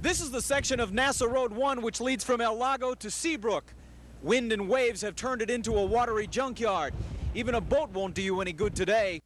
This is the section of NASA Road 1 which leads from El Lago to Seabrook. Wind and waves have turned it into a watery junkyard. Even a boat won't do you any good today.